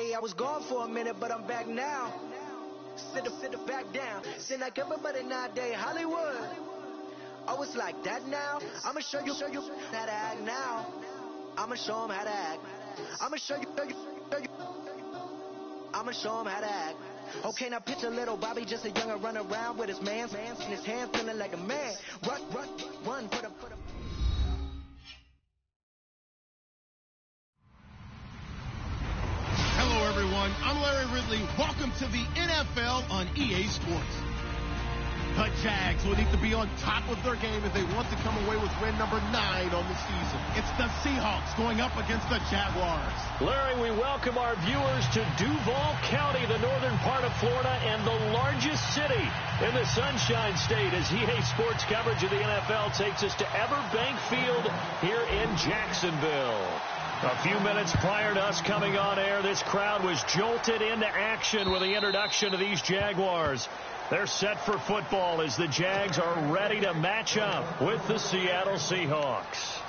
Hey, I was gone for a minute, but I'm back now. Sit the, sit the back down. Sit like everybody nowadays, Hollywood. Oh, it's like that now? I'ma show you, show you how to act now. I'ma show them how to act. I'ma show you, show you, show you. I'ma show them how to act. Okay, now picture little Bobby, just a younger run around with his man, in his hand, feeling like a man. Run, run, run for the, for the. NFL on EA Sports. The Jags will need to be on top of their game if they want to come away with win number nine on the season. It's the Seahawks going up against the Jaguars. Larry, we welcome our viewers to Duval County, the northern part of Florida, and the largest city in the Sunshine State as EA Sports coverage of the NFL takes us to Everbank Field here in Jacksonville. A few minutes prior to us coming on air, this crowd was jolted into action with the introduction of these Jaguars. They're set for football as the Jags are ready to match up with the Seattle Seahawks.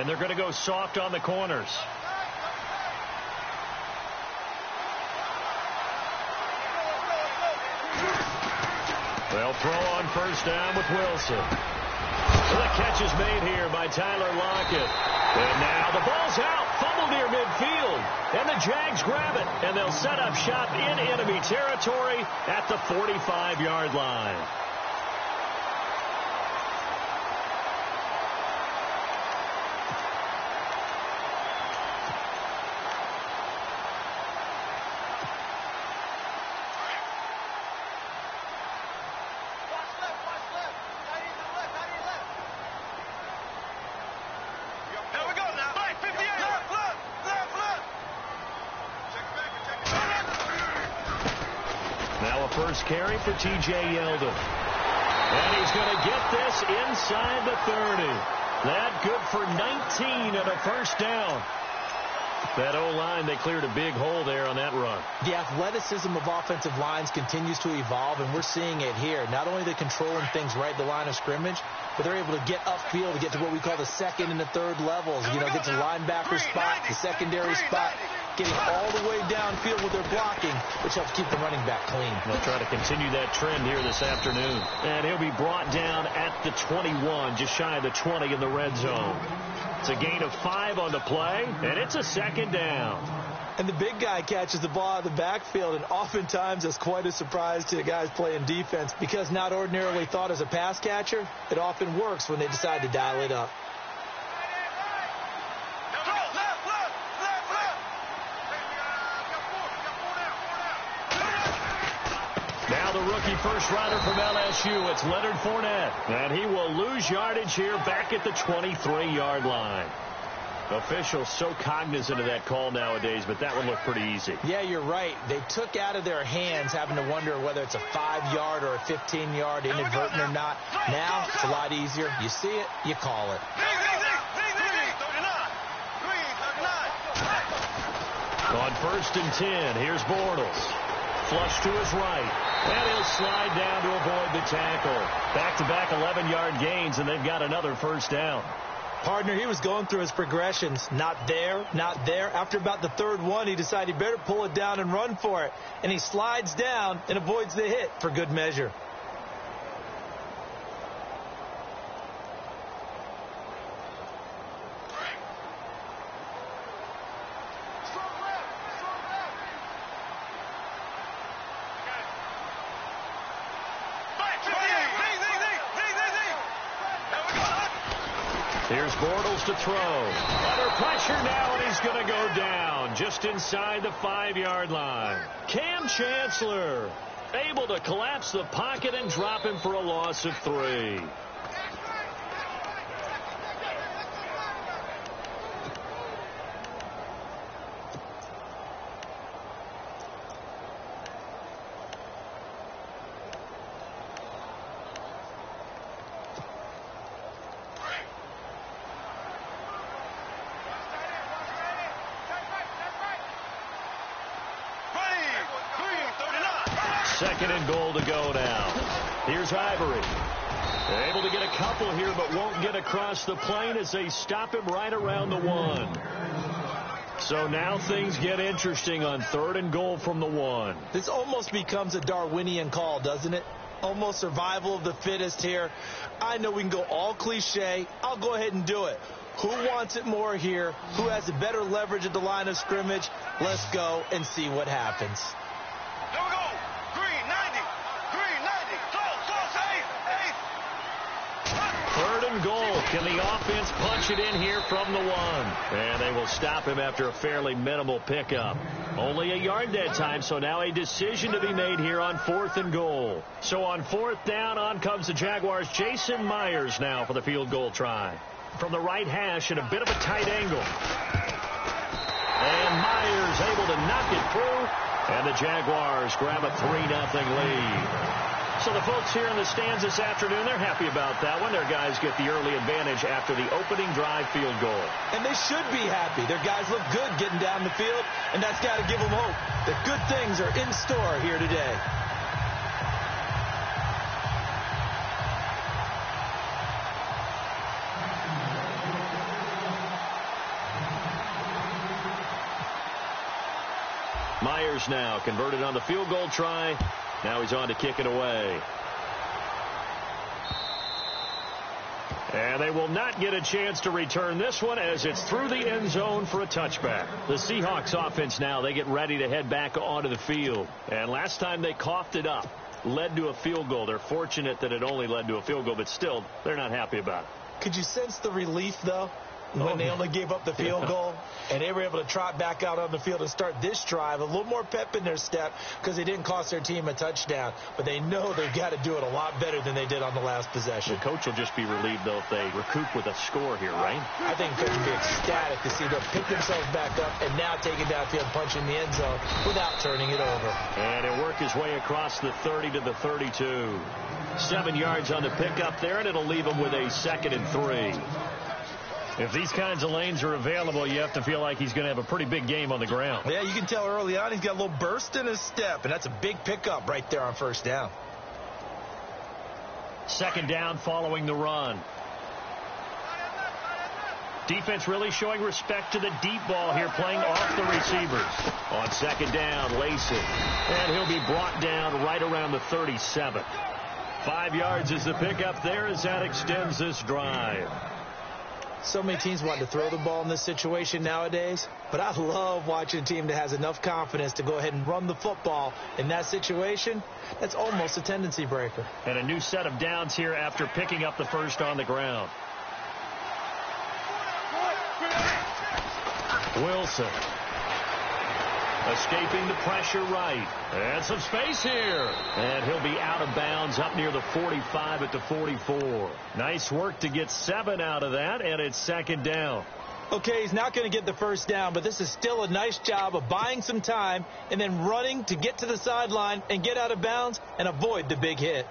And they're going to go soft on the corners. They'll throw on first down with Wilson. the catch is made here by Tyler Lockett. And now the ball's out. Fumble near midfield. And the Jags grab it. And they'll set up shop in enemy territory at the 45-yard line. first carry for T.J. Yeldon. And he's going to get this inside the 30. That good for 19 and a first down. That O-line, they cleared a big hole there on that run. The athleticism of offensive lines continues to evolve, and we're seeing it here. Not only the controlling things right the line of scrimmage, but they're able to get upfield to get to what we call the second and the third levels. You know, get to linebacker spot, the secondary spot, getting all the way downfield with their blocking, which helps keep the running back clean. They'll try to continue that trend here this afternoon. And he'll be brought down at the 21, just shy of the 20 in the red zone. It's a gain of five on the play, and it's a second down. And the big guy catches the ball out of the backfield, and oftentimes it's quite a surprise to the guys playing defense because not ordinarily thought as a pass catcher, it often works when they decide to dial it up. Now the rookie first rider from LSU, it's Leonard Fournette. And he will lose yardage here back at the 23-yard line. Officials so cognizant of that call nowadays, but that one looked pretty easy. Yeah, you're right. They took out of their hands having to wonder whether it's a five-yard or a 15-yard inadvertent or not. Now, it's a lot easier. You see it, you call it. On first and 10, here's Bortles. Flush to his right. And he'll slide down to avoid the tackle. Back-to-back 11-yard gains, and they've got another first down. Partner, he was going through his progressions. Not there, not there. After about the third one, he decided he better pull it down and run for it. And he slides down and avoids the hit for good measure. Here's Bortles to throw. Under pressure now, and he's going to go down just inside the five-yard line. Kam Chancellor able to collapse the pocket and drop him for a loss of three. Second and goal to go now. Here's Ivory. Able couple here, but won't get across the plane as they stop him right around the one. So now things get interesting on third and goal from the one. This almost becomes a Darwinian call, doesn't it? Almost survival of the fittest here. I know we can go all cliche. I'll go ahead and do it. Who wants it more here? Who has a better leverage at the line of scrimmage? Let's go and see what happens. Third and goal. Can the offense punch it in here from the one? And they will stop him after a fairly minimal pickup. Only a yard that time, so now a decision to be made here on fourth and goal. So on fourth down, on comes the Jaguars' Jason Myers now for the field goal try. From the right hash at a bit of a tight angle. And Myers able to knock it through. And the Jaguars grab a 3-0 lead. So the folks here in the stands this afternoon, they're happy about that one. Their guys get the early advantage after the opening drive field goal. And they should be happy. Their guys look good getting down the field, and that's got to give them hope that good things are in store here today. Myers now converted on the field goal try. Now he's on to kick it away. And they will not get a chance to return this one as it's through the end zone for a touchback. The Seahawks offense now, they get ready to head back onto the field. And last time they coughed it up, led to a field goal. They're fortunate that it only led to a field goal, but still, they're not happy about it. Could you sense the relief, though? Oh. when they only gave up the field goal and they were able to trot back out on the field and start this drive a little more pep in their step because they didn't cost their team a touchdown. But they know they've got to do it a lot better than they did on the last possession. The coach will just be relieved though if they recoup with a score here right? I think coach will be ecstatic to see them pick themselves back up and now take it downfield punching the end zone without turning it over. And it'll work his way across the 30 to the 32 seven yards on the pickup there and it'll leave him with a second and three if these kinds of lanes are available, you have to feel like he's going to have a pretty big game on the ground. Yeah, you can tell early on he's got a little burst in his step, and that's a big pickup right there on first down. Second down following the run. Defense really showing respect to the deep ball here, playing off the receivers. On second down, Lacy. And he'll be brought down right around the 37. Five yards is the pickup there as that extends this drive. So many teams want to throw the ball in this situation nowadays, but I love watching a team that has enough confidence to go ahead and run the football in that situation. That's almost a tendency breaker. And a new set of downs here after picking up the first on the ground. Wilson Escaping the pressure right. And some space here. And he'll be out of bounds up near the 45 at the 44. Nice work to get seven out of that, and it's second down. Okay, he's not going to get the first down, but this is still a nice job of buying some time and then running to get to the sideline and get out of bounds and avoid the big hit.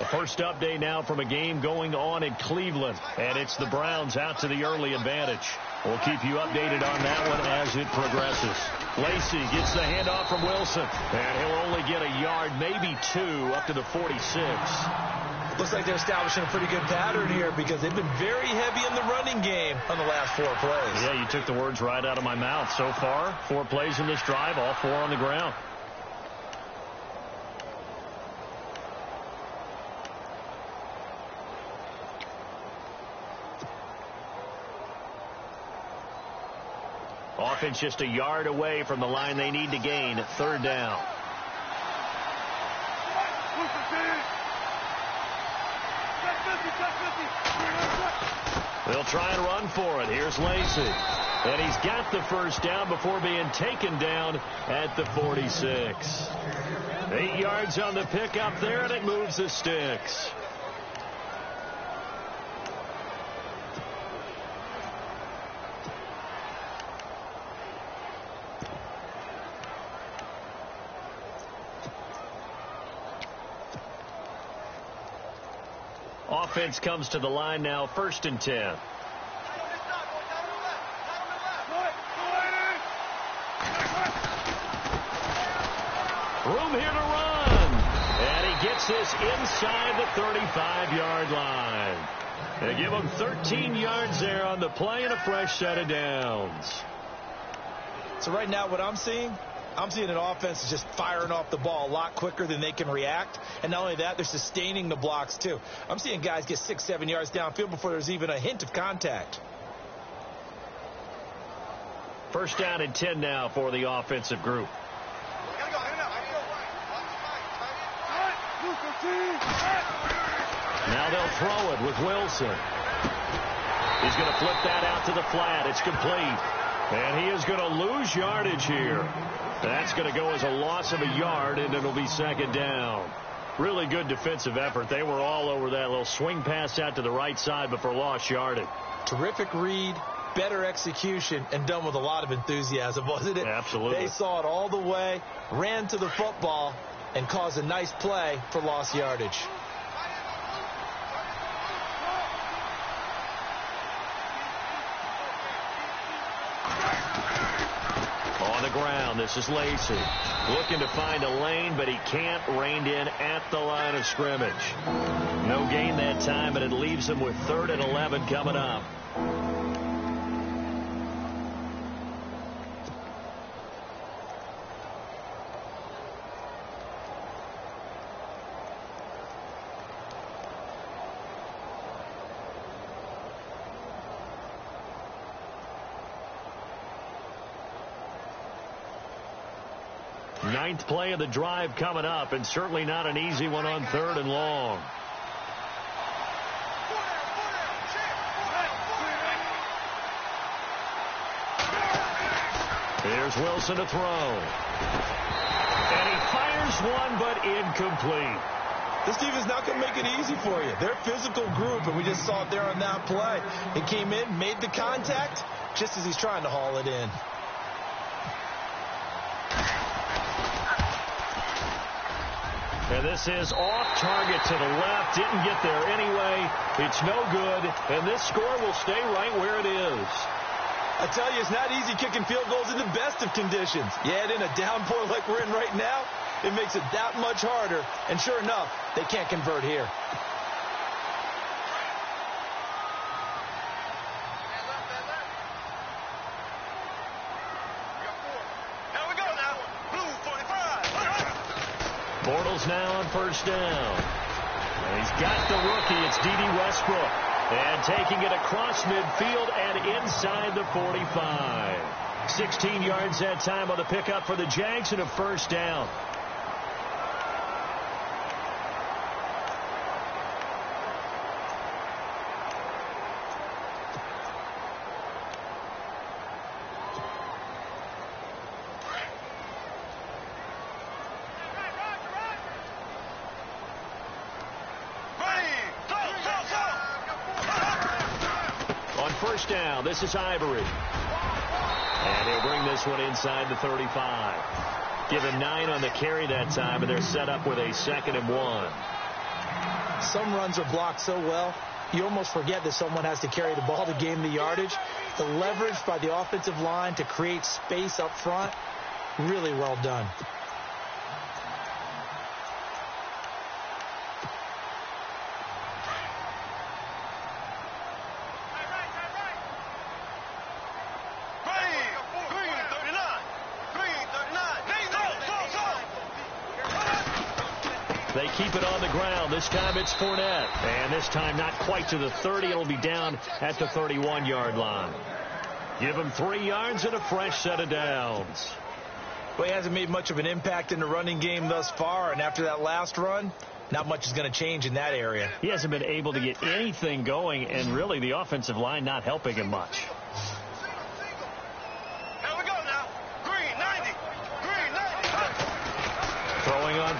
The first update now from a game going on in Cleveland, and it's the Browns out to the early advantage. We'll keep you updated on that one as it progresses. Lacy gets the handoff from Wilson, and he'll only get a yard, maybe two, up to the 46. Looks like they're establishing a pretty good pattern here because they've been very heavy in the running game on the last four plays. Yeah, you took the words right out of my mouth. So far, four plays in this drive, all four on the ground. Offense just a yard away from the line they need to gain. Third down. They'll try and run for it. Here's Lacy. And he's got the first down before being taken down at the 46. Eight yards on the pickup there, and it moves the sticks. Offense comes to the line now, first and 10. Room here to run. And he gets this inside the 35-yard line. They give him 13 yards there on the play and a fresh set of downs. So right now what I'm seeing, I'm seeing an offense just firing off the ball a lot quicker than they can react. And not only that, they're sustaining the blocks too. I'm seeing guys get six, seven yards downfield before there's even a hint of contact. First down and 10 now for the offensive group. Now they'll throw it with Wilson. He's going to flip that out to the flat. It's complete. And he is going to lose yardage here. That's going to go as a loss of a yard, and it'll be second down. Really good defensive effort. They were all over that little swing pass out to the right side before lost yardage. Terrific read, better execution, and done with a lot of enthusiasm, wasn't it? Absolutely. They saw it all the way, ran to the football, and caused a nice play for lost yardage. On the ground, this is Lacy. Looking to find a lane, but he can't. Reined in at the line of scrimmage. No gain that time, and it leaves him with third and 11 coming up. Ninth play of the drive coming up, and certainly not an easy one on third and long. Here's Wilson to throw. And he fires one, but incomplete. This defense not going to make it easy for you. They're a physical group, and we just saw it there on that play. He came in, made the contact, just as he's trying to haul it in. And this is off target to the left. Didn't get there anyway. It's no good. And this score will stay right where it is. I tell you, it's not easy kicking field goals in the best of conditions. Add in a downpour like we're in right now, it makes it that much harder. And sure enough, they can't convert here. Now on first down. And he's got the rookie. It's Dede Westbrook. And taking it across midfield and inside the 45. 16 yards that time on the pickup for the Jags and a first down. first down. This is Ivory. And he'll bring this one inside the 35. Give him nine on the carry that time, and they're set up with a second and one. Some runs are blocked so well, you almost forget that someone has to carry the ball to gain the yardage. The leverage by the offensive line to create space up front, really well done. They keep it on the ground. This time it's Fournette. And this time not quite to the 30. It'll be down at the 31-yard line. Give him three yards and a fresh set of downs. Well, he hasn't made much of an impact in the running game thus far. And after that last run, not much is going to change in that area. He hasn't been able to get anything going, and really the offensive line not helping him much.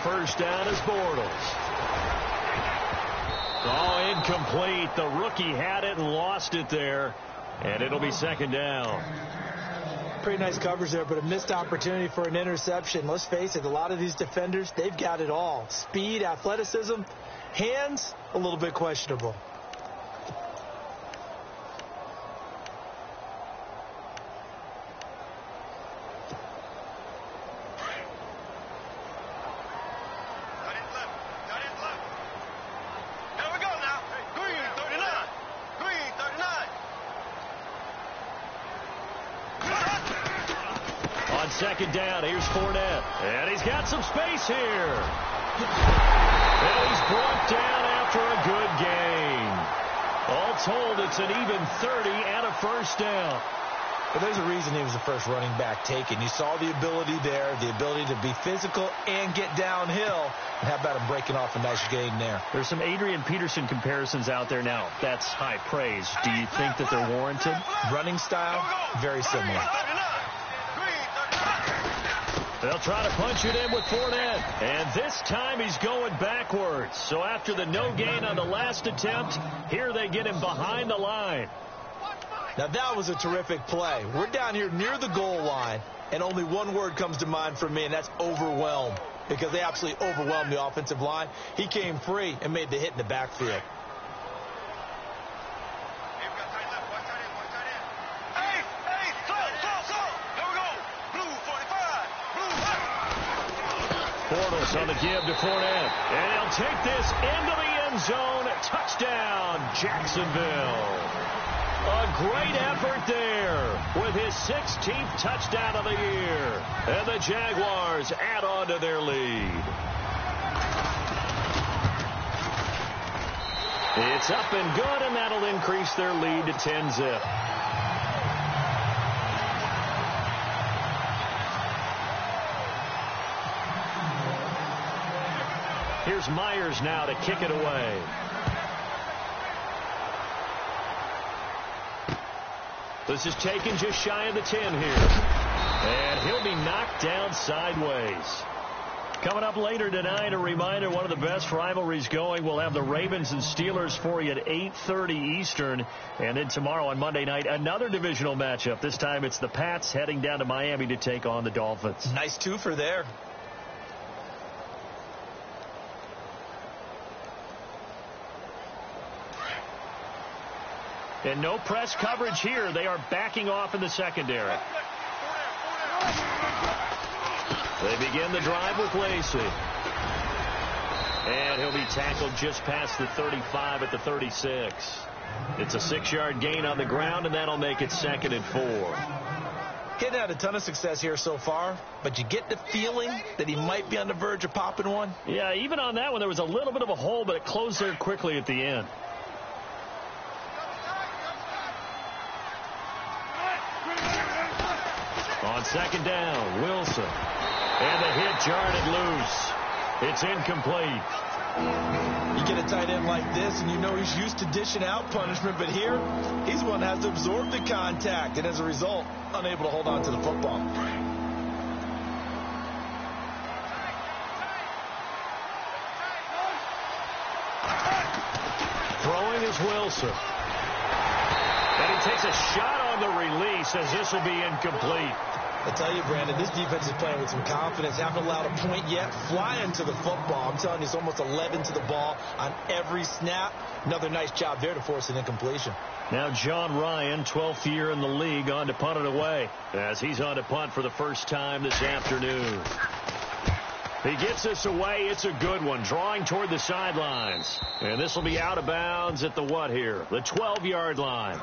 First down is Bortles. Oh, incomplete. The rookie had it and lost it there. And it'll be second down. Pretty nice coverage there, but a missed opportunity for an interception. Let's face it, a lot of these defenders, they've got it all. Speed, athleticism, hands, a little bit questionable. second down. Here's Fournette. And he's got here. And he's brought down after a good game. All told, it's an even 30 and a first down. But there's a reason he was the first running back taken. You saw the ability there, the ability to be physical and get downhill. And how about him breaking off a nice gain there? There's some Adrian Peterson comparisons out there now. That's high praise. Do you think that they're warranted? Running style, very similar. They'll try to punch it in with Fournette. And this time he's going backwards. So after the no gain on the last attempt, here they get him behind the line. Now that was a terrific play. We're down here near the goal line, and only one word comes to mind for me, and that's overwhelmed. Because they absolutely overwhelmed the offensive line. He came free and made the hit in the backfield. Bortles on the give to Fournette. And he'll take this into the end zone. Touchdown, Jacksonville. A great effort there with his 16th touchdown of the year. And the Jaguars add on to their lead. It's up and good, and that'll increase their lead to 10 Here's Myers now to kick it away. This is taken just shy of the 10 here. And he'll be knocked down sideways. Coming up later tonight, a reminder, one of the best rivalries going. We'll have the Ravens and Steelers for you at 8.30 Eastern. And then tomorrow on Monday night, another divisional matchup. This time it's the Pats heading down to Miami to take on the Dolphins. Nice twofer there. And no press coverage here. They are backing off in the secondary. They begin the drive with Lacy. And he'll be tackled just past the 35 at the 36. It's a six-yard gain on the ground, and that'll make it second and four. Getting had a ton of success here so far, but you get the feeling that he might be on the verge of popping one. Yeah, even on that one, there was a little bit of a hole, but it closed there quickly at the end. On second down, Wilson. And the hit jarred it loose. It's incomplete. You get a tight end like this, and you know he's used to dishing out punishment, but here, he's one that has to absorb the contact, and as a result, unable to hold on to the football. Throwing is Wilson. And he takes a shot on the release as this will be incomplete. I tell you, Brandon, this defense is playing with some confidence. Haven't allowed a point yet. Flying to the football. I'm telling you, it's almost 11 to the ball on every snap. Another nice job there to force an incompletion. Now Jon Ryan, 12th year in the league, on to punt it away. As he's on to punt for the first time this afternoon. He gets this away. It's a good one. Drawing toward the sidelines. And this will be out of bounds at the what here? The 12-yard line.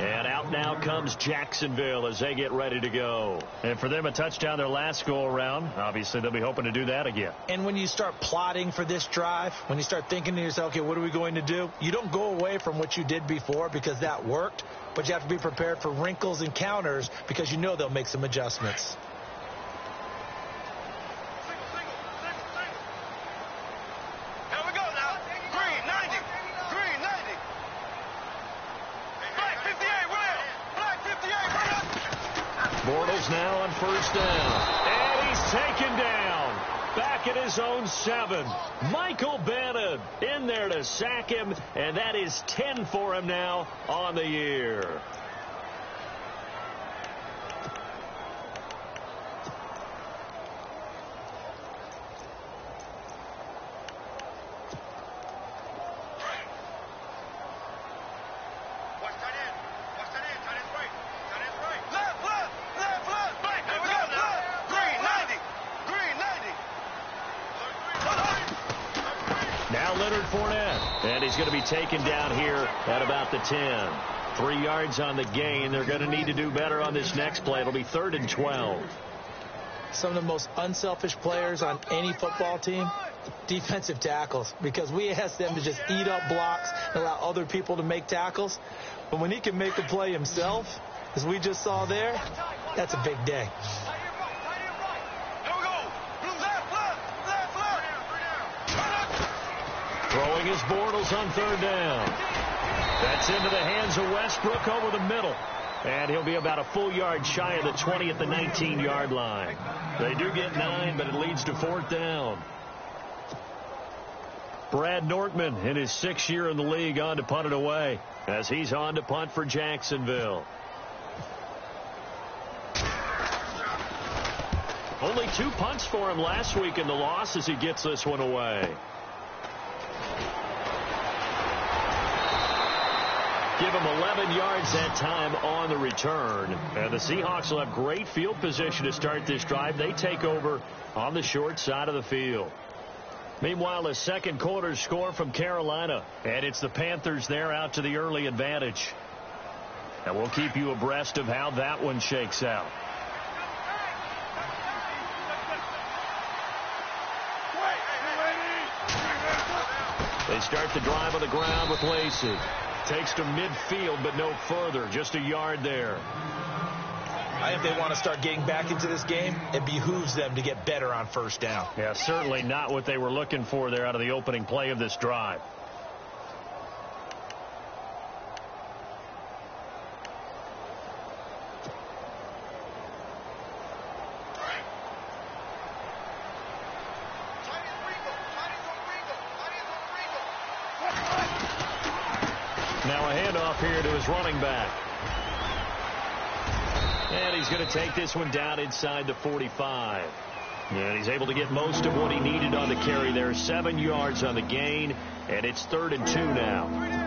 And out now comes Jacksonville as they get ready to go. And for them, a touchdown their last go-around. Obviously, they'll be hoping to do that again. And when you start plotting for this drive, when you start thinking to yourself, okay, what are we going to do? You don't go away from what you did before because that worked, but you have to be prepared for wrinkles and counters because you know they'll make some adjustments. Bortles now on first down. And he's taken down. Back at his own seven. Michael Bennett in there to sack him. And that is 10 for him now on the year. Going to be taken down here at about the 10. Three yards on the gain. They're going to need to do better on this next play. It'll be third and 12. some of the most unselfish players on any football team? Defensive tackles, because we ask them to just eat up blocks and allow other people to make tackles. But when he can make a play himself, as we just saw there, that's a big day. Throwing his Bortles on third down. That's into the hands of Westbrook over the middle. And he'll be about a full yard shy of the 20 at the 19-yard line. They do get nine, but it leads to fourth down. Brad Nortman in his sixth year in the league on to punt it away as he's on to punt for Jacksonville. Only two punts for him last week in the loss as he gets this one away. Give him 11 yards that time on the return. And the Seahawks will have great field position to start this drive. They take over on the short side of the field. Meanwhile, a second quarter score from Carolina. And it's the Panthers there out to the early advantage. And we'll keep you abreast of how that one shakes out. They start the drive on the ground with Lacy. Takes to midfield, but no further. Just a yard there. I think they want to start getting back into this game. It behooves them to get better on first down. Yeah, certainly not what they were looking for there out of the opening play of this drive. Here to his running back. And he's going to take this one down inside the 45. And he's able to get most of what he needed on the carry there. Seven yards on the gain, and it's third and two now.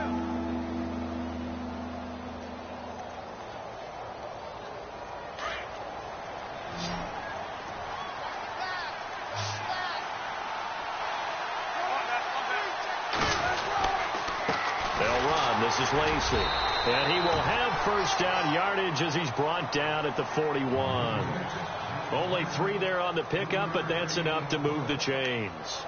Lacy. And he will have first down yardage as he's brought down at the 41. Only three there on the pickup, but that's enough to move the chains.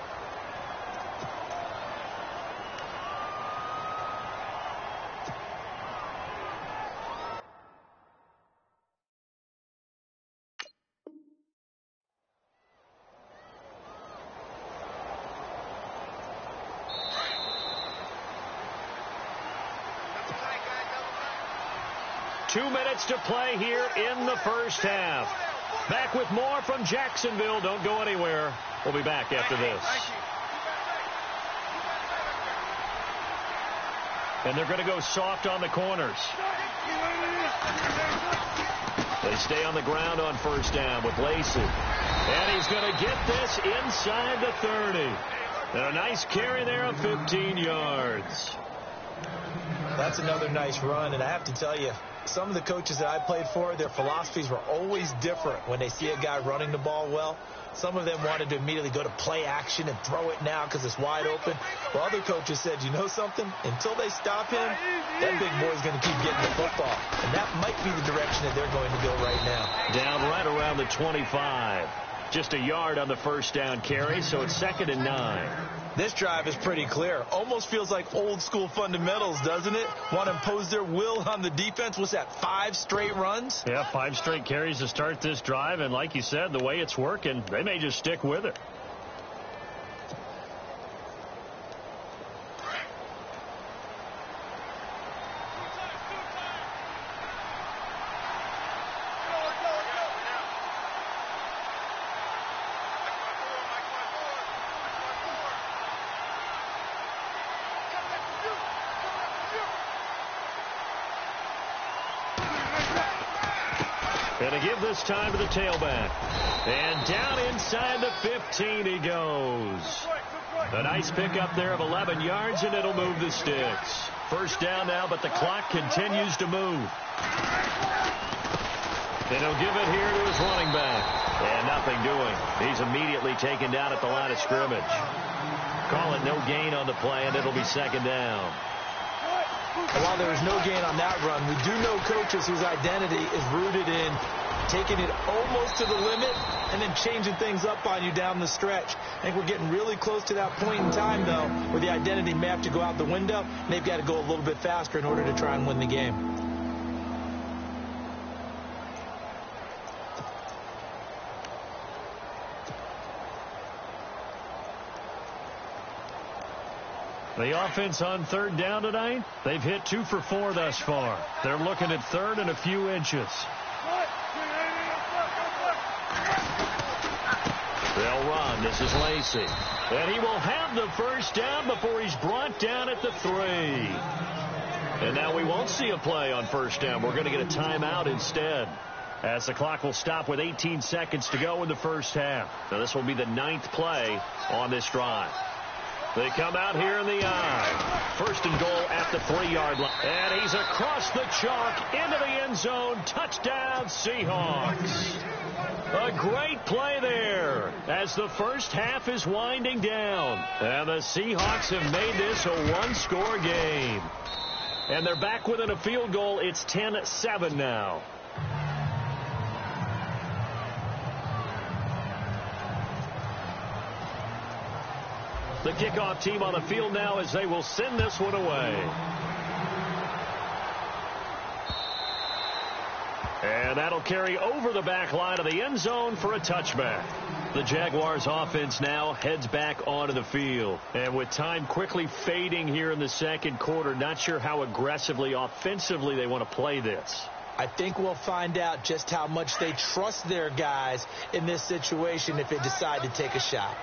Two minutes to play here in the first half. Back with more from Jacksonville. Don't go anywhere. We'll be back after this. And they're going to go soft on the corners. They stay on the ground on first down with Lacy. And he's going to get this inside the 30. And a nice carry there of 15 yards. That's another nice run, and I have to tell you, some of the coaches that I played for, their philosophies were always different when they see a guy running the ball well. Some of them wanted to immediately go to play action and throw it now because it's wide open. Well, other coaches said, you know something? Until they stop him, that big boy's going to keep getting the football. And that might be the direction that they're going to go right now. Down right around the 25. Just a yard on the first down carry, so it's second and nine. This drive is pretty clear. Almost feels like old school fundamentals, doesn't it? Want to impose their will on the defense. Was that five straight runs? Yeah, five straight carries to start this drive. And like you said, the way it's working, they may just stick with it. This time to the tailback. And down inside the 15 he goes. A nice pickup there of 11 yards, and it'll move the sticks. First down now, but the clock continues to move. And he'll give it here to his running back. And nothing doing. He's immediately taken down at the line of scrimmage. Call it no gain on the play, and it'll be second down. While there was no gain on that run, we do know coaches whose identity is rooted in taking it almost to the limit and then changing things up on you down the stretch. I think we're getting really close to that point in time, though, where the identity may have to go out the window, and they've got to go a little bit faster in order to try and win the game. The offense on third down tonight, they've hit two for four thus far. They're looking at third and a few inches. They'll run. This is Lacy. And he will have the first down before he's brought down at the three. And now we won't see a play on first down. We're going to get a timeout instead. As the clock will stop with 18 seconds to go in the first half. Now this will be the ninth play on this drive. They come out here in the eye. And goal at the three-yard line. And he's across the chalk into the end zone. Touchdown, Seahawks. A great play there as the first half is winding down. And the Seahawks have made this a one-score game. And they're back within a field goal. It's 10-7 now. The kickoff team on the field now as they will send this one away. And that'll carry over the back line of the end zone for a touchback. The Jaguars offense now heads back onto the field. And with time quickly fading here in the second quarter, not sure how aggressively offensively they want to play this. I think we'll find out just how much they trust their guys in this situation if they decide to take a shot.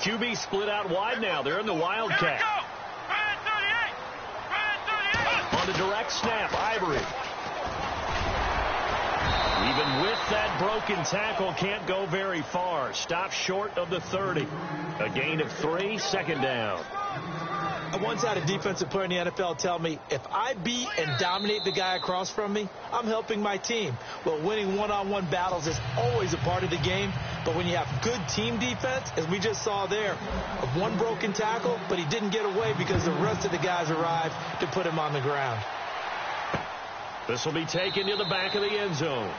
QB split out wide now. They're in the Wildcat. On the direct snap, Ivory. Even with that broken tackle, can't go very far. Stop short of the 30. A gain of three, second down. I once had a defensive player in the NFL tell me, if I beat and dominate the guy across from me, I'm helping my team. Well, winning one-on-one -on -one battles is always a part of the game, but when you have good team defense, as we just saw there, of one broken tackle, but he didn't get away because the rest of the guys arrived to put him on the ground. This will be taken to the back of the end zone.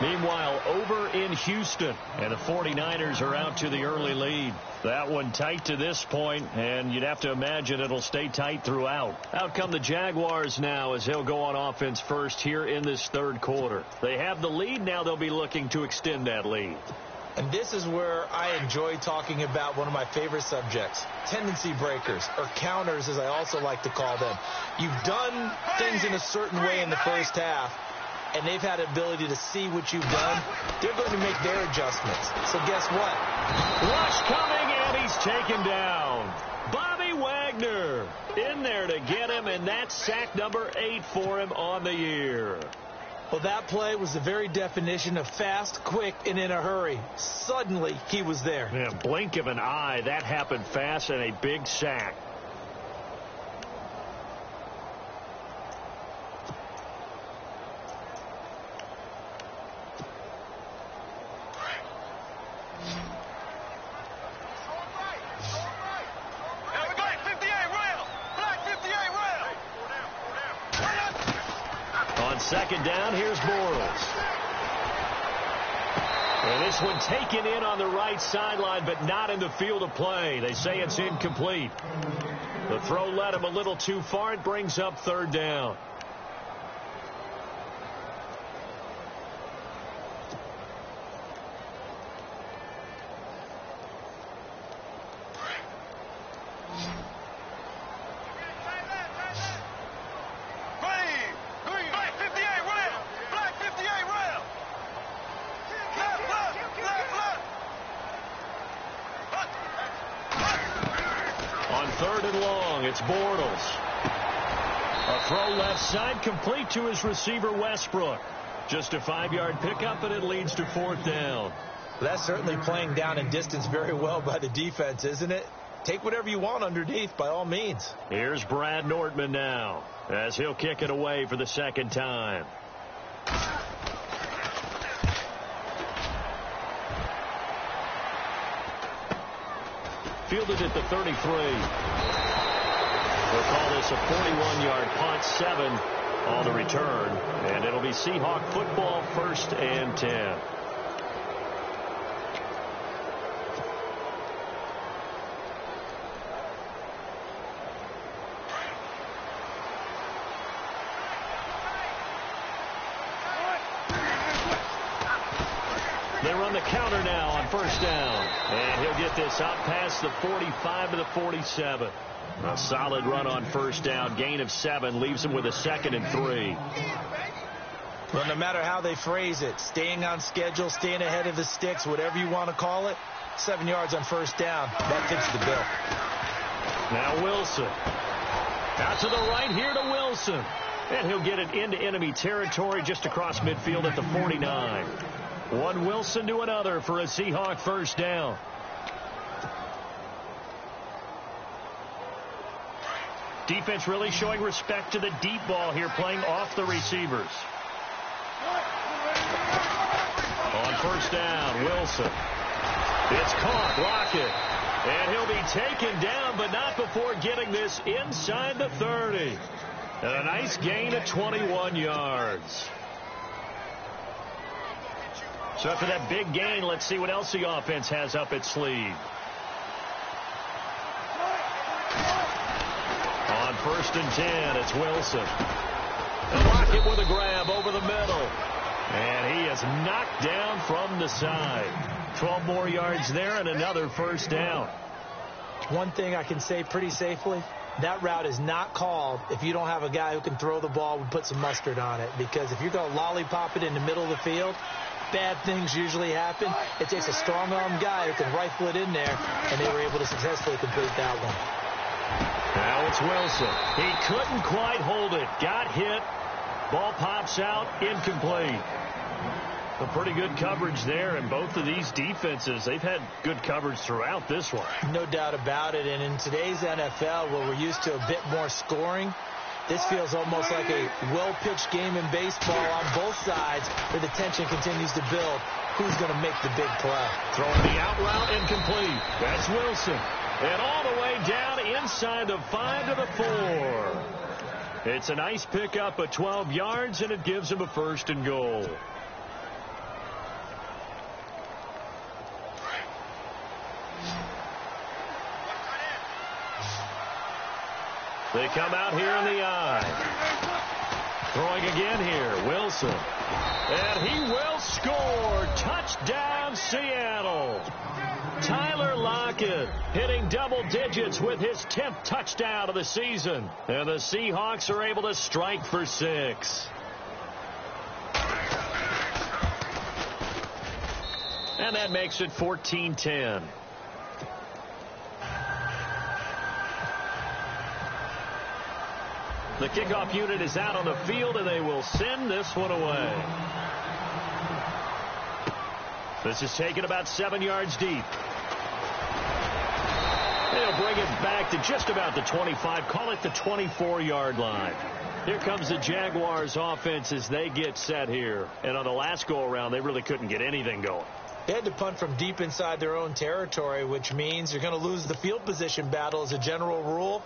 Meanwhile, over in Houston, and the 49ers are out to the early lead. That one tight to this point, and you'd have to imagine it'll stay tight throughout. Out come the Jaguars now as they'll go on offense first here in this third quarter. They have the lead. Now they'll be looking to extend that lead. And this is where I enjoy talking about one of my favorite subjects, tendency breakers, or counters as I also like to call them. You've done things in a certain way in the first half, and they've had ability to see what you've done, they're going to make their adjustments. So guess what? Rush coming, and he's taken down. Bobby Wagner in there to get him, and that's sack number eight for him on the year. Well, that play was the very definition of fast, quick, and in a hurry. Suddenly, he was there. Yeah, blink of an eye, that happened fast and a big sack. second down, here's Bortles. And this one taken in on the right sideline, but not in the field of play. They say it's incomplete. The throw led him a little too far. It brings up third down. To his receiver, Westbrook. Just a five-yard pickup, and it leads to fourth down. That's certainly playing down in distance very well by the defense, isn't it? Take whatever you want underneath, by all means. Here's Brad Nortman now, as he'll kick it away for the second time. Fielded at the 33. We'll call this a 41-yard punt, seven on the return. And it'll be Seahawk football first and 10. They run the counter now on first down. And he'll get this out past the 45 to the 47. A solid run on first down. Gain of seven leaves him with a second and three. Well, no matter how they phrase it, staying on schedule, staying ahead of the sticks, whatever you want to call it, seven yards on first down, that fits the bill. Now Wilson. Out to the right here to Wilson. And he'll get it into enemy territory just across midfield at the 49. One Wilson to another for a Seahawk first down. Defense really showing respect to the deep ball here, playing off the receivers. On first down, Wilson. It's caught, Lockett. And he'll be taken down, but not before getting this inside the 30. And a nice gain of 21 yards. So after that big gain, let's see what else the offense has up its sleeve. First and 10, it's Wilson. And with a grab over the middle. And he is knocked down from the side. 12 more yards there and another first down. One thing I can say pretty safely, that route is not called if you don't have a guy who can throw the ball and put some mustard on it. Because if you're going to lollipop it in the middle of the field, bad things usually happen. It takes a strong-arm guy who can rifle it in there, and they were able to successfully complete that one. Now it's Wilson. He couldn't quite hold it. Got hit. Ball pops out. Incomplete. A pretty good coverage there, and both of these defenses, they've had good coverage throughout this one. No doubt about it, and in today's NFL, where we're used to a bit more scoring, this feels almost like a well-pitched game in baseball on both sides where the tension continues to build. Who's going to make the big play? Throwing the out route incomplete. That's Wilson. And all the way down inside the five to the four. It's a nice pickup of 12 yards, and it gives him a first and goal. They come out here in the eye. Throwing again here, Wilson. And he will score. Touchdown, Seattle. Tyler Lockett hitting double digits with his 10th touchdown of the season. And the Seahawks are able to strike for six. And that makes it 14-10. The kickoff unit is out on the field, and they will send this one away. This is taken about seven yards deep. They'll bring it back to just about the 25, call it the 24-yard line. Here comes the Jaguars offense as they get set here. And on the last go-around, they really couldn't get anything going. They had to punt from deep inside their own territory, which means you're going to lose the field position battle as a general rule.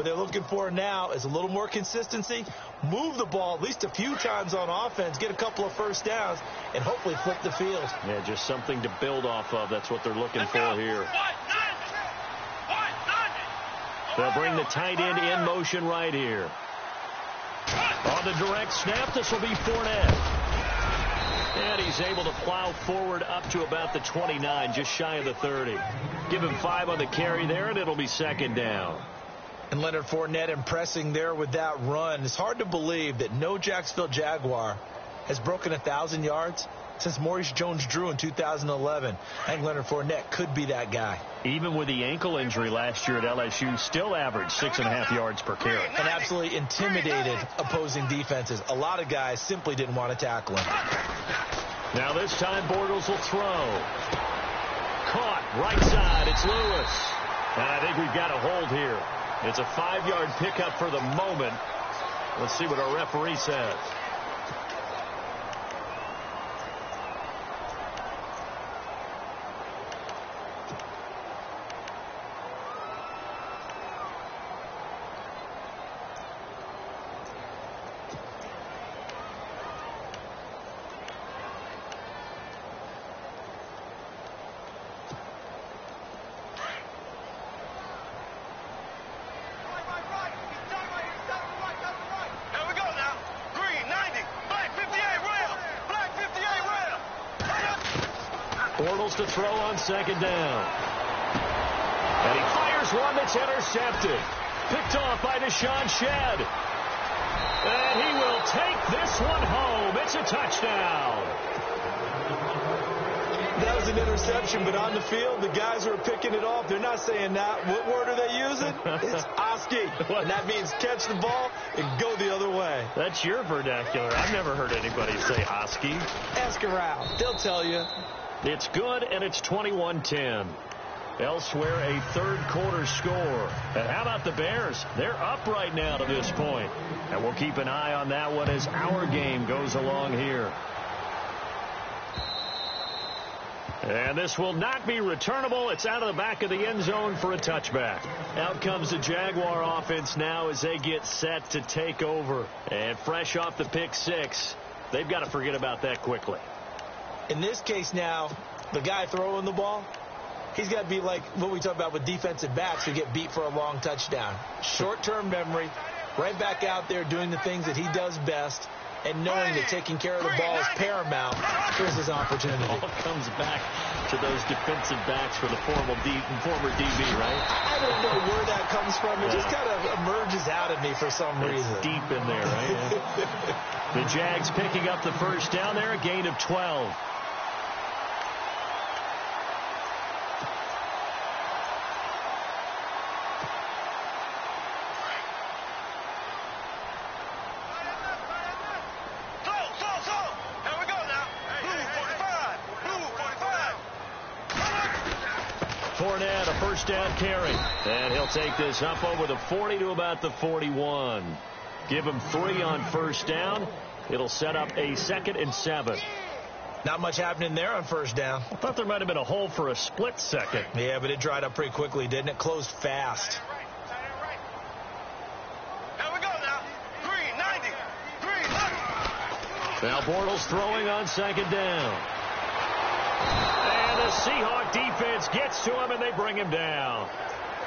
What they're looking for now is a little more consistency, move the ball at least a few times on offense, get a couple of first downs, and hopefully flip the field. Yeah, just something to build off of. That's what they're looking for here. They'll bring the tight end in motion right here. On the direct snap, this will be Fournette. And he's able to plow forward up to about the 29, just shy of the 30. Give him five on the carry there, and it'll be second down. And Leonard Fournette impressing there with that run. It's hard to believe that no Jacksonville Jaguar has broken a 1,000 yards since Maurice Jones-Drew in 2011. I think Leonard Fournette could be that guy. Even with the ankle injury last year at LSU, still averaged six and a half yards per carry. And absolutely intimidated opposing defenses. A lot of guys simply didn't want to tackle him. Now this time Bortles will throw. Caught right side. It's Lewis. And I think we've got a hold here. It's a five-yard pickup for the moment. Let's see what our referee says. To throw on second down. And he fires one that's intercepted. Picked off by DeShawn Shead. And he will take this one home. It's a touchdown. That was an interception, but on the field, the guys who are picking it off, they're not saying that. What word are they using? It's Oski. And that means catch the ball and go the other way. That's your vernacular. I've never heard anybody say Oski. Ask around. They'll tell you. It's good, and it's 21-10. Elsewhere, a third quarter score. And how about the Bears? They're up right now to this point. And we'll keep an eye on that one as our game goes along here. And this will not be returnable. It's out of the back of the end zone for a touchback. Out comes the Jaguar offense now as they get set to take over. And fresh off the pick six, they've got to forget about that quickly. In this case now, the guy throwing the ball, he's got to be like what we talk about with defensive backs who get beat for a long touchdown. Short-term memory, right back out there doing the things that he does best, and knowing that taking care of the ball is paramount, here's his opportunity. All comes back to those defensive backs for the former, D, former DB, right? I don't know where that comes from. It just kind of emerges out of me for some it's reason. deep in there, right? the Jags picking up the first down there, a gain of 12. Fournette, a first down carry. And he'll take this up over the 40 to about the 41. Give him three on first down. It'll set up a second and seven. Not much happening there on first down. I thought there might have been a hole for a split second. Yeah, but it dried up pretty quickly, didn't it? Closed fast. Now Bortles throwing on second down. And the Seahawk defense gets to him and they bring him down.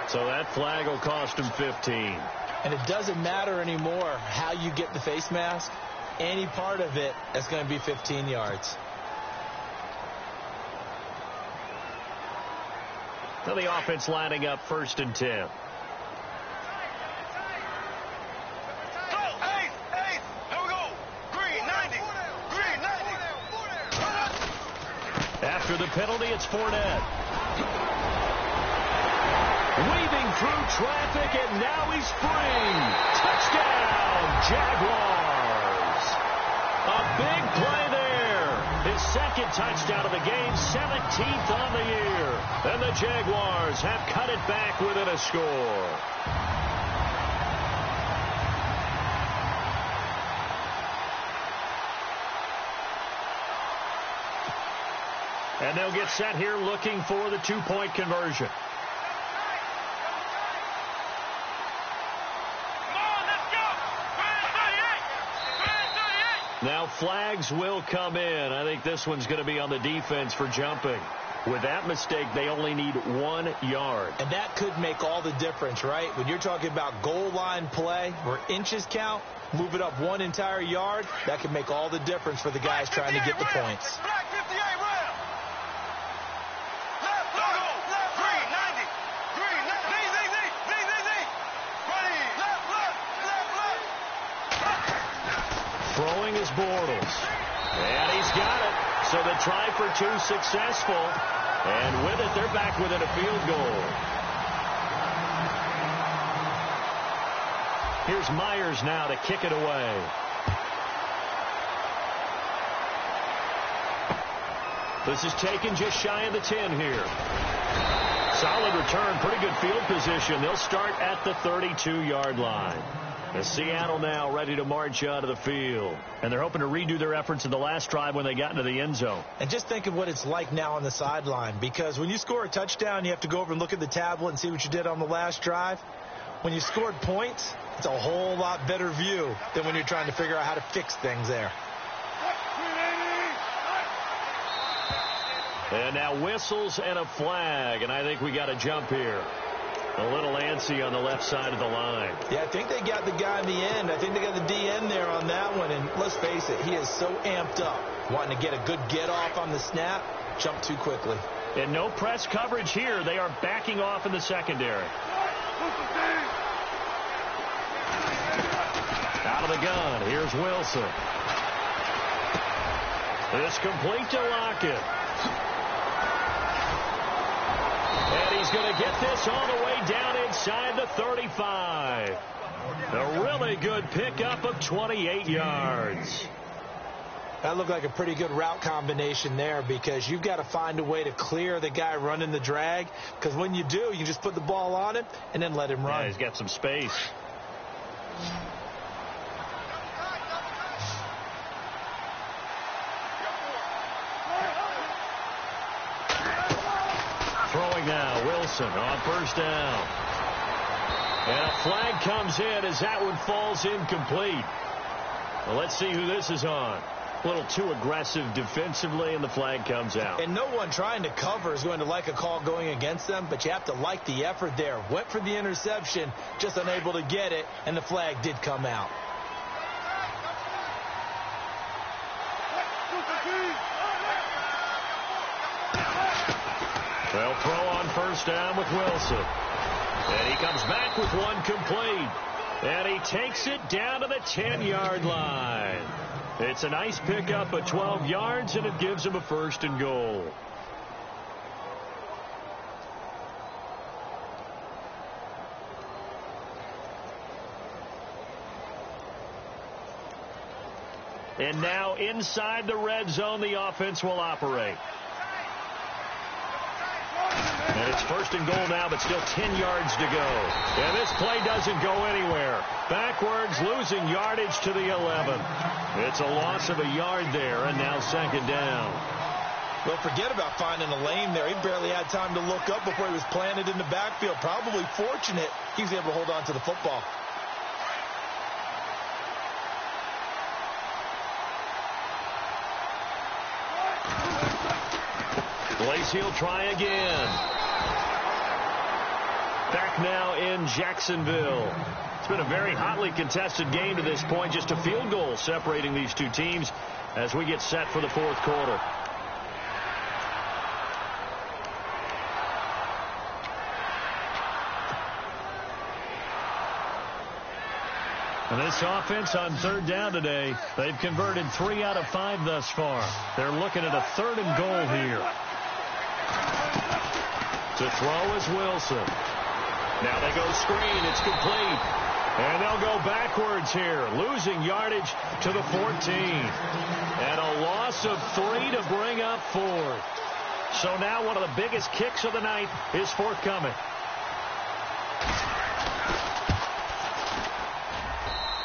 So that flag will cost him 15. And it doesn't matter anymore how you get the face mask. Any part of it is going to be 15 yards. Now the offense lining up first and 10. After the penalty, it's Fournette. Weaving through traffic, and now he's free. Touchdown, Jaguars. A big play there. His second touchdown of the game, 17th on the year. And the Jaguars have cut it back within a score. And they'll get set here looking for the two-point conversion. Flags will come in. I think this one's going to be on the defense for jumping. With that mistake, they only need one yard. And that could make all the difference, right? When you're talking about goal line play where inches count, move it up one entire yard, that could make all the difference for the guys trying to get the points. Throwing is Bortles. And he's got it. So the try for two successful. And with it, they're back within a field goal. Here's Myers now to kick it away. This is taken just shy of the 10 here. Solid return, pretty good field position. They'll start at the 32-yard line. As Seattle now ready to march out of the field. And they're hoping to redo their efforts in the last drive when they got into the end zone. And just think of what it's like now on the sideline. Because when you score a touchdown, you have to go over and look at the tablet and see what you did on the last drive. When you scored points, it's a whole lot better view than when you're trying to figure out how to fix things there. And now whistles and a flag. And I think we got a jump here. A little antsy on the left side of the line. Yeah, I think they got the guy in the end. I think they got the DN there on that one. And let's face it, he is so amped up, wanting to get a good get off on the snap. jump too quickly. And no press coverage here. They are backing off in the secondary. Out of the gun. Here's Wilson. It's complete to Lockett. And he's going to get this all the way down inside the 35. A really good pickup of 28 yards. That looked like a pretty good route combination there because you've got to find a way to clear the guy running the drag because when you do, you just put the ball on him and then let him run. Yeah, he's got some space. Wilson on first down. And a flag comes in as that one falls incomplete. Well, let's see who this is on. A little too aggressive defensively, and the flag comes out. And no one trying to cover is going to like a call going against them, but you have to like the effort there. Went for the interception, just unable to get it, and the flag did come out. They'll throw first down with Wilson. And he comes back with one complete. And he takes it down to the 10-yard line. It's a nice pickup of 12 yards, and it gives him a first and goal. And now inside the red zone, the offense will operate. And it's first and goal now, but still 10 yards to go. And this play doesn't go anywhere. Backwards, losing yardage to the 11. It's a loss of a yard there, and now second down. Well, forget about finding a lane there. He barely had time to look up before he was planted in the backfield. Probably fortunate he was able to hold on to the football. Lacy will try again. Back now in Jacksonville. It's been a very hotly contested game to this point. Just a field goal separating these two teams as we get set for the fourth quarter. And this offense on third down today, they've converted three out of five thus far. They're looking at a third and goal here. To throw is Wilson. Now they go screen. It's complete. And they'll go backwards here, losing yardage to the 14. And a loss of three to bring up four. So now one of the biggest kicks of the night is forthcoming.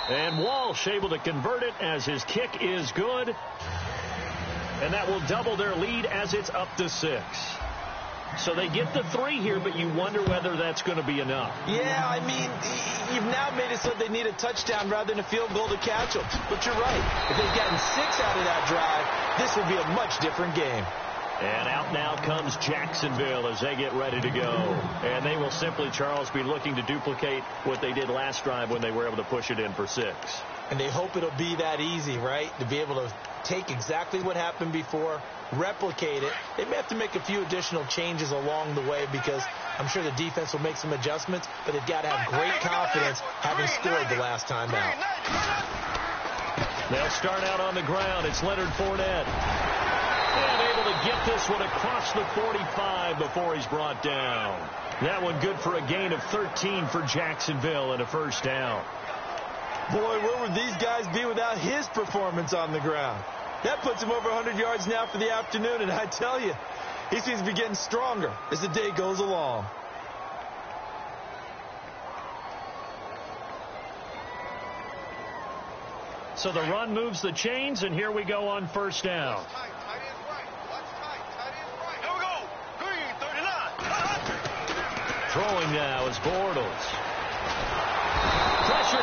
And Walsh able to convert it as his kick is good. And that will double their lead as it's up to six. So they get the three here, but you wonder whether that's going to be enough. Yeah, I mean, you've now made it so they need a touchdown rather than a field goal to catch them. But you're right. If they've gotten six out of that drive, this will be a much different game. And out now comes Jacksonville as they get ready to go. And they will simply, Charles, be looking to duplicate what they did last drive when they were able to push it in for six. And they hope it'll be that easy, right? To be able to take exactly what happened before, replicate it. They may have to make a few additional changes along the way because I'm sure the defense will make some adjustments, but they've got to have great confidence having scored the last time out. They'll start out on the ground. It's Leonard Fournette. And able to get this one across the 45 before he's brought down. That one good for a gain of 13 for Jacksonville and a first down. Boy, where would these guys be without his performance on the ground? That puts him over 100 yards now for the afternoon, and I tell you, he seems to be getting stronger as the day goes along. So the run moves the chains, and here we go on first down. Throwing now is Bortles.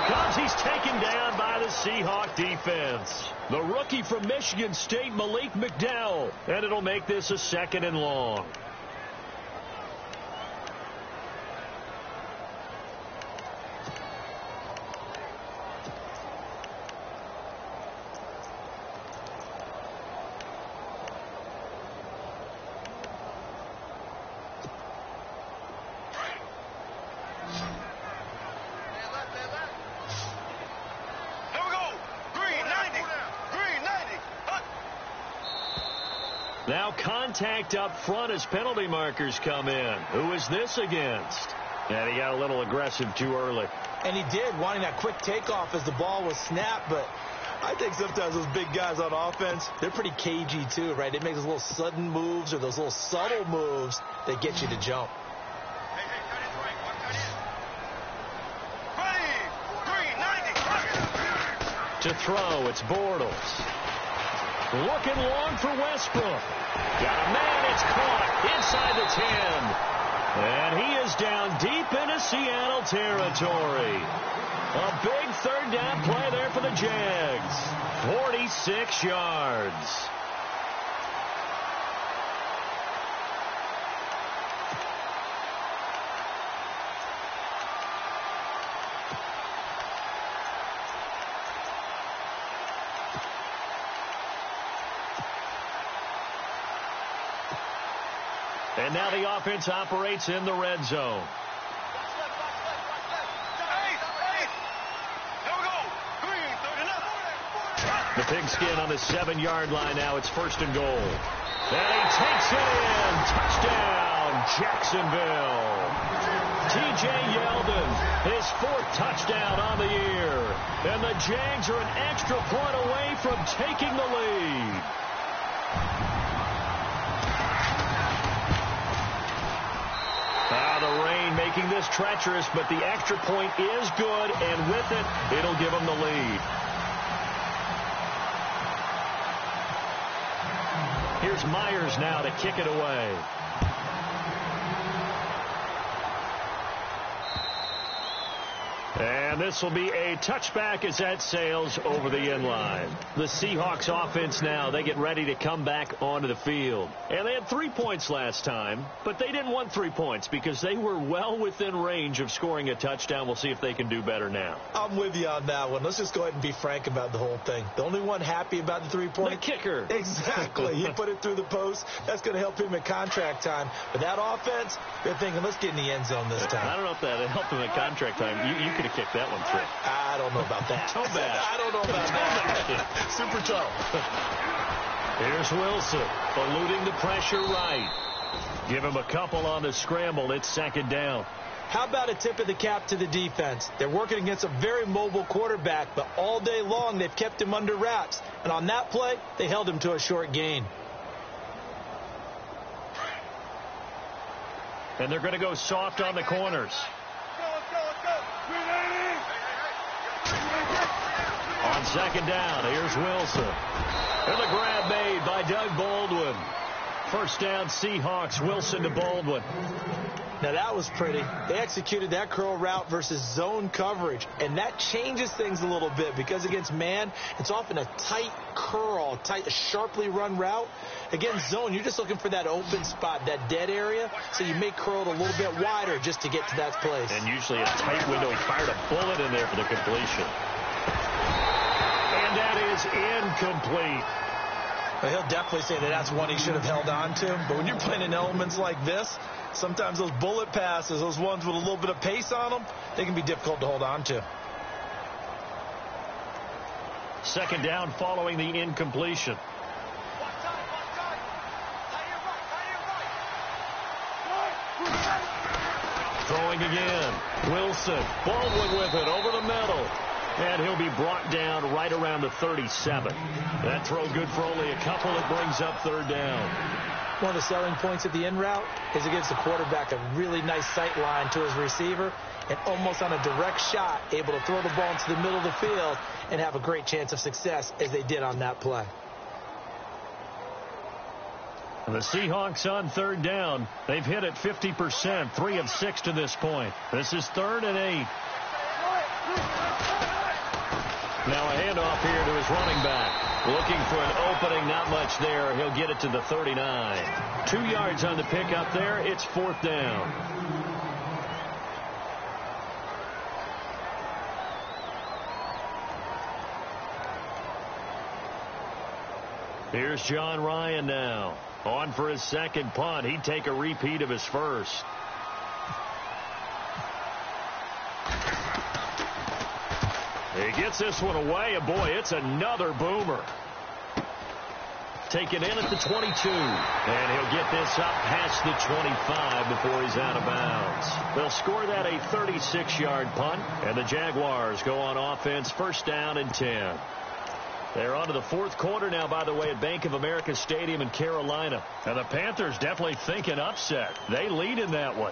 Comes. He's taken down by the Seahawk defense. The rookie from Michigan State, Malik McDowell. And it'll make this a second and long. Contact up front as penalty markers come in. Who is this against? And he got a little aggressive too early. And he did, wanting that quick takeoff as the ball was snapped, but I think sometimes those big guys on offense, they're pretty cagey too, right? They make those little sudden moves or those little subtle moves that get you to jump. To throw, it's Bortles. Looking long for Westbrook. Got a man, it's caught inside the 10. And he is down deep into Seattle territory. A big third down play there for the Jags. 46 yards. And now the offense operates in the red zone. The pigskin on the seven-yard line now. It's first and goal. And he takes it in. Touchdown, Jacksonville. T.J. Yeldon, his fourth touchdown on the year. And the Jags are an extra point away from taking the lead. Making this treacherous, but the extra point is good, and with it, it'll give them the lead. Here's Myers now to kick it away. And this will be a touchback as that sails over the end line. The Seahawks offense now, they get ready to come back onto the field. And they had three points last time, but they didn't want three points because they were well within range of scoring a touchdown. We'll see if they can do better now. I'm with you on that one. Let's just go ahead and be frank about the whole thing. The only one happy about the three-point... The kicker. Exactly. he put it through the post. That's going to help him at contract time. But that offense, they're thinking, let's get in the end zone this time. I don't know if that helped him at contract time. You, you could have kicked that one through. I don't know about that. Toe bash. I don't know about that. Super toe. Here's Wilson, eluding the pressure right. Give him a couple on the scramble. It's second down. How about a tip of the cap to the defense? They're working against a very mobile quarterback, but all day long they've kept him under wraps. And on that play, they held him to a short gain. And they're going to go soft on the corners. On second down, here's Wilson. And the grab made by Doug Baldwin. First down, Seahawks. Wilson to Baldwin. Now that was pretty. They executed that curl route versus zone coverage, and that changes things a little bit because against man, it's often a tight curl, tight, sharply run route. Against zone, you're just looking for that open spot, that dead area, so you may curl it a little bit wider just to get to that place. And usually a tight window. He fired a bullet in there for the completion. That is incomplete. Well, he'll definitely say that that's one he should have held on to. But when you're playing in elements like this, sometimes those bullet passes, those ones with a little bit of pace on them, they can be difficult to hold on to. Second down following the incompletion. Throwing again. Wilson. Baldwin with it over the middle. And he'll be brought down right around the 37. That throw good for only a couple. It brings up third down. One of the selling points of the in route is it gives the quarterback a really nice sight line to his receiver and almost on a direct shot able to throw the ball into the middle of the field and have a great chance of success as they did on that play. The Seahawks on third down. They've hit it 50%, three of six to this point. This is third and eight. Now a handoff here to his running back. Looking for an opening, not much there. He'll get it to the 39. Two yards on the pickup there. It's fourth down. Here's Jon Ryan now. On for his second punt. He'd take a repeat of his first. He gets this one away, and boy, it's another boomer. taken in at the 22. And he'll get this up past the 25 before he's out of bounds. They'll score that a 36-yard punt, and the Jaguars go on offense first down and 10. They're on to the fourth quarter now, by the way, at Bank of America Stadium in Carolina. And the Panthers definitely thinking upset. They lead in that one.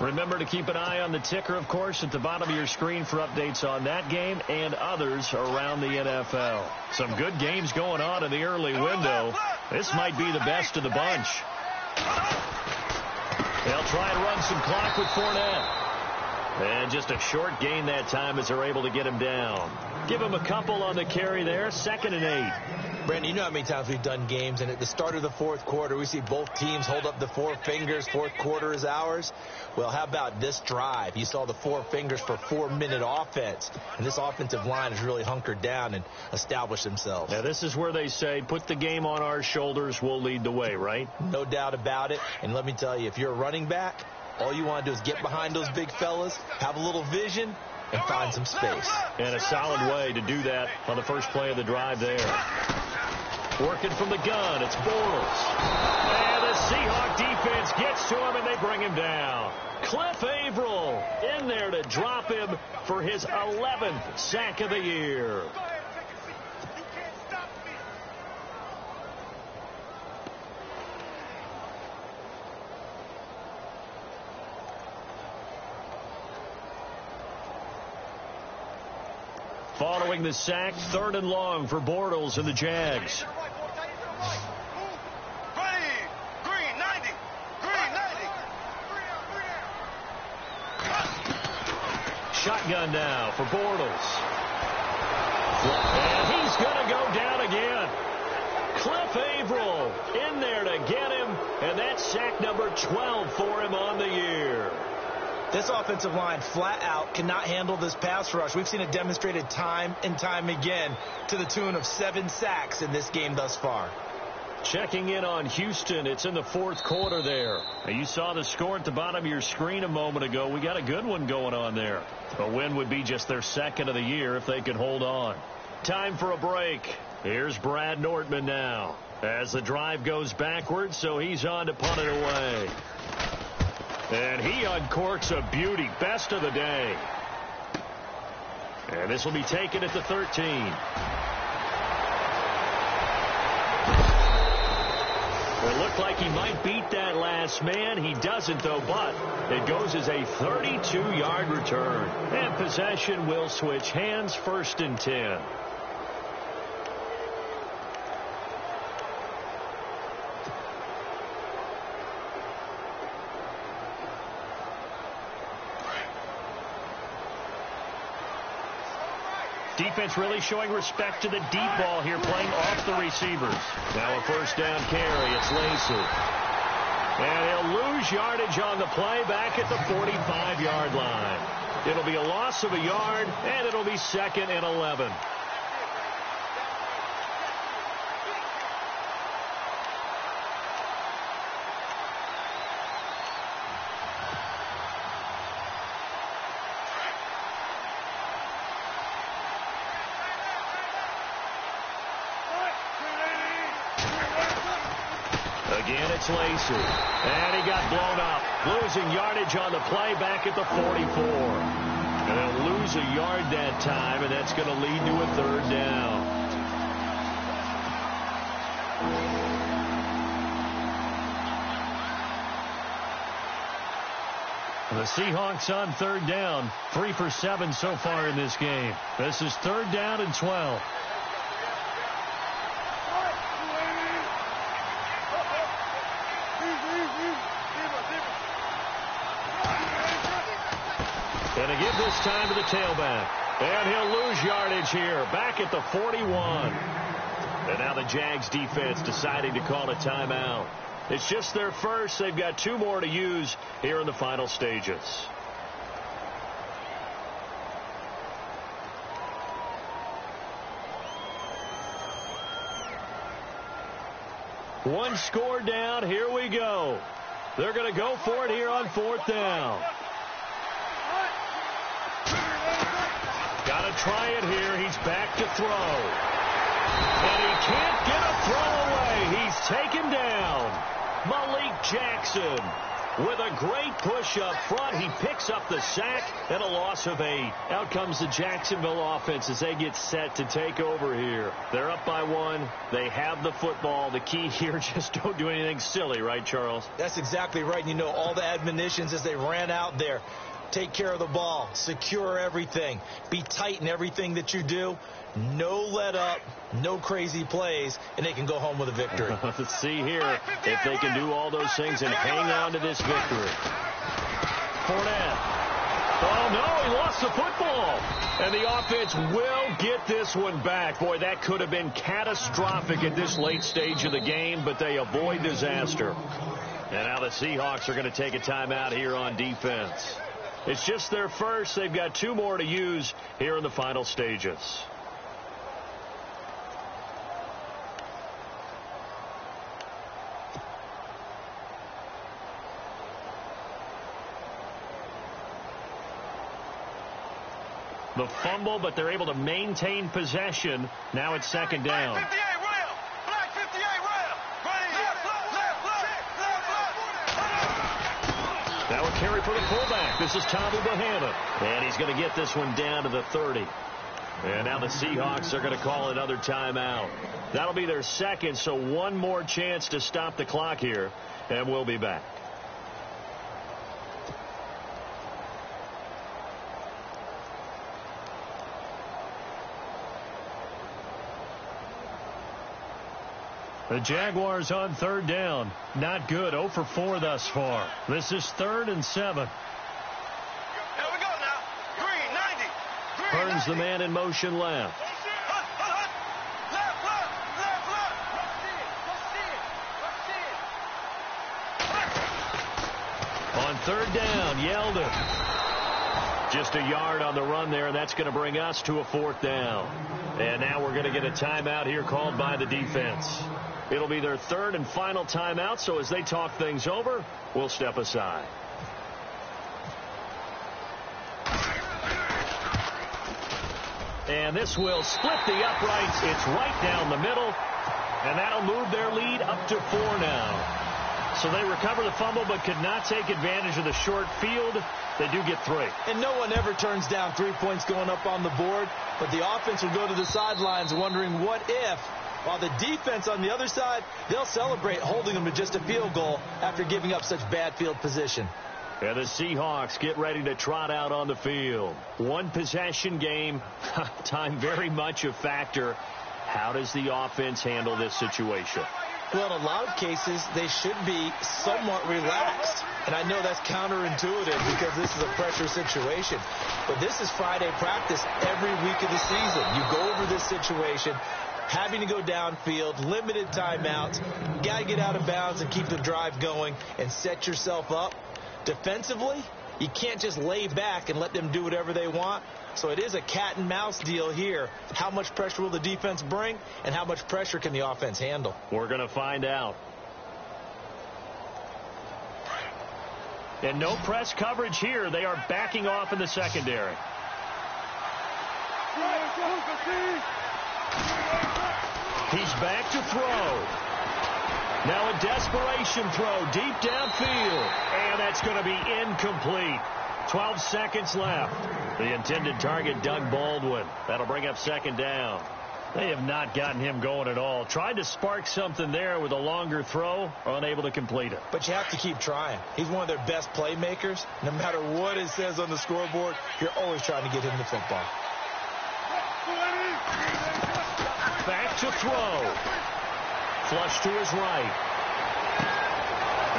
Remember to keep an eye on the ticker, of course, at the bottom of your screen for updates on that game and others around the NFL. Some good games going on in the early window. This might be the best of the bunch. They'll try and run some clock with Fournette. And just a short gain that time as they're able to get him down. Give him a couple on the carry there. Second and eight. Brandon, you know how many times we've done games, and at the start of the fourth quarter, we see both teams hold up the four fingers. Fourth quarter is ours. Well, how about this drive? You saw the four fingers for four-minute offense, and this offensive line has really hunkered down and established themselves. Now, this is where they say, put the game on our shoulders, we'll lead the way, right? No doubt about it. And let me tell you, if you're a running back, all you want to do is get behind those big fellas, have a little vision, and find some space. And a solid way to do that on the first play of the drive there. Working from the gun, it's Bortles. And the Seahawk defense gets to him, and they bring him down. Cliff Avril in there to drop him for his 11th sack of the year. Following the sack, third and long for Bortles and the Jags. Shotgun now for Bortles. And he's going to go down again. Cliff Avril in there to get him, and that's sack number 12 for him on the year. This offensive line flat out cannot handle this pass rush. We've seen it demonstrated time and time again to the tune of seven sacks in this game thus far. Checking in on Houston. It's in the fourth quarter there. You saw the score at the bottom of your screen a moment ago. We got a good one going on there. A win would be just their second of the year if they could hold on. Time for a break. Here's Brad Nortman now. As the drive goes backwards, so he's on to punt it away. And he uncorks a beauty. Best of the day. And this will be taken at the 13. It looked like he might beat that last man. He doesn't, though, but it goes as a 32-yard return. And possession will switch hands first and 10. Defense really showing respect to the deep ball here, playing off the receivers. Now a first down carry. It's Lacy. And he'll lose yardage on the play back at the 45-yard line. It'll be a loss of a yard, and it'll be second and 11. Again, it's Lacy. And he got blown up. Losing yardage on the play back at the 44. And they'll lose a yard that time, and that's going to lead to a third down. The Seahawks on third down. Three for seven so far in this game. This is third down and 12. And to give this time to the tailback. And he'll lose yardage here. Back at the 41. And now the Jags defense deciding to call a timeout. It's just their first. They've got two more to use here in the final stages. One score down. Here we go. They're going to go for it here on fourth down. Got to try it here. He's back to throw. And he can't get a throw away. He's taken down. Malik Jackson with a great push up front. He picks up the sack and a loss of eight. Out comes the Jacksonville offense as they get set to take over here. They're up by one. They have the football. The key here, just don't do anything silly, right, Charles? That's exactly right. You know, all the admonitions as they ran out there. Take care of the ball. Secure everything. Be tight in everything that you do. No let up, no crazy plays, and they can go home with a victory. Let's see here if they can do all those things and hang on to this victory. Fournette. Oh, no, he lost the football. And the offense will get this one back. Boy, that could have been catastrophic at this late stage of the game, but they avoid disaster. And now the Seahawks are going to take a timeout here on defense. It's just their first. They've got two more to use here in the final stages. The fumble, but they're able to maintain possession. Now it's second down. That would carry for the fullback. This is Tommy Bohanon. And he's going to get this one down to the 30. And now the Seahawks are going to call another timeout. That'll be their second, so one more chance to stop the clock here. And we'll be back. The Jaguars on third down. Not good. 0 for 4 thus far. This is third and seven. Here we go now. Green, 90. Green, Burns 90. the man in motion left. On third down, Yeldon. Just a yard on the run there, and that's going to bring us to a fourth down. And now we're going to get a timeout here called by the defense. It'll be their third and final timeout, so as they talk things over, we'll step aside. And this will split the uprights. It's right down the middle, and that'll move their lead up to four now. So they recover the fumble but could not take advantage of the short field. They do get three. And no one ever turns down three points going up on the board, but the offense will go to the sidelines wondering what if, while the defense on the other side, they'll celebrate holding them to just a field goal after giving up such bad field position. And the Seahawks get ready to trot out on the field. One possession game, time very much a factor. How does the offense handle this situation? Well, in a lot of cases, they should be somewhat relaxed. And I know that's counterintuitive because this is a pressure situation. But this is Friday practice every week of the season. You go over this situation, having to go downfield, limited timeouts, got to get out of bounds and keep the drive going and set yourself up. Defensively, you can't just lay back and let them do whatever they want. So it is a cat and mouse deal here. How much pressure will the defense bring and how much pressure can the offense handle? We're going to find out. And no press coverage here. They are backing off in the secondary. He's back to throw. Now a desperation throw deep downfield. And that's going to be incomplete. 12 seconds left. The intended target, Doug Baldwin. That'll bring up second down. They have not gotten him going at all. Tried to spark something there with a longer throw, unable to complete it. But you have to keep trying. He's one of their best playmakers. No matter what it says on the scoreboard, you're always trying to get him the football. Back to throw. Flush to his right.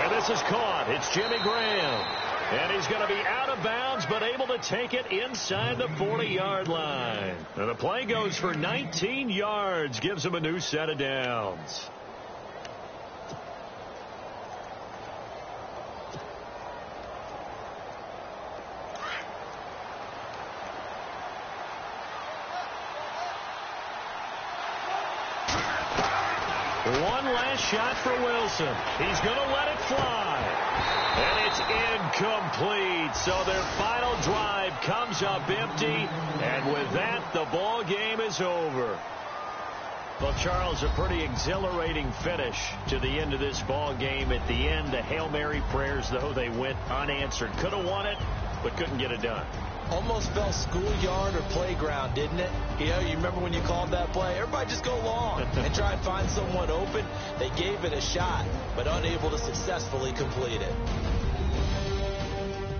And this is caught. It's Jimmy Graham. And he's going to be out of bounds, but able to take it inside the 40-yard line. And the play goes for 19 yards, gives him a new set of downs. One last shot for Wilson. He's going to let it fly. And it's incomplete. So their final drive comes up empty. And with that, the ball game is over. Well, Charles, a pretty exhilarating finish to the end of this ball game. At the end, the Hail Mary prayers, though, they went unanswered. Could have won it, but couldn't get it done. Almost felt schoolyard or playground, didn't it? You know, you remember when you called that play? Everybody just go long and try and find someone open. They gave it a shot, but unable to successfully complete it.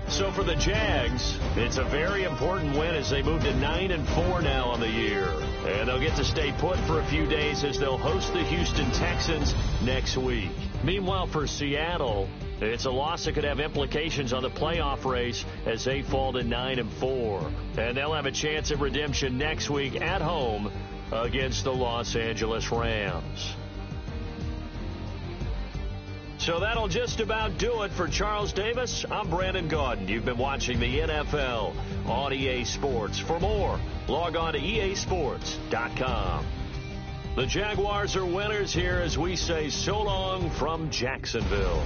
So for the Jags, it's a very important win as they move to 9 and 4 now on the year. And they'll get to stay put for a few days as they'll host the Houston Texans next week. Meanwhile, for Seattle, it's a loss that could have implications on the playoff race as they fall to 9 and 4. And they'll have a chance at redemption next week at home against the Los Angeles Rams. So that'll just about do it for Charles Davis. I'm Brandon Gaudin. You've been watching the NFL on EA Sports. For more, log on to easports.com. The Jaguars are winners here as we say so long from Jacksonville.